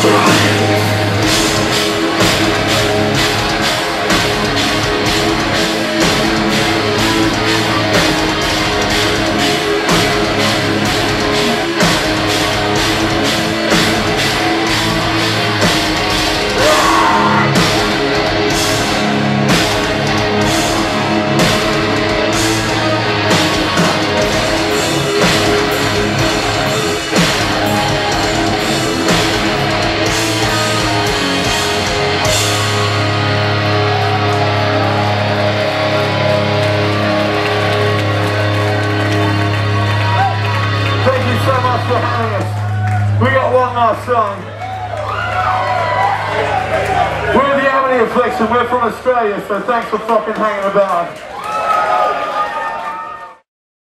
Brian. Thank you so much for having us. We got one last song. We're the Amity Affliction. We're from Australia, so thanks for fucking hanging about.